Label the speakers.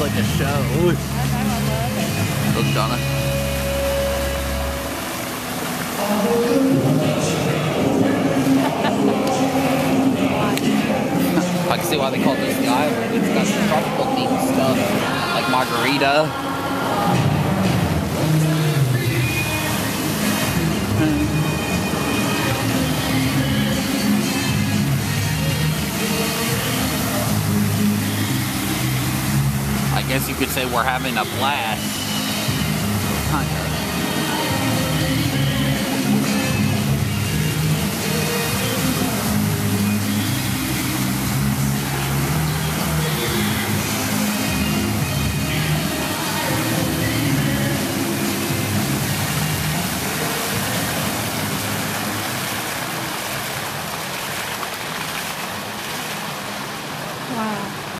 Speaker 1: It's like a show. Look, Donna. I can see why they call this the island. It's got some tropical themed stuff, like margarita. Guess you could say we're having a blast.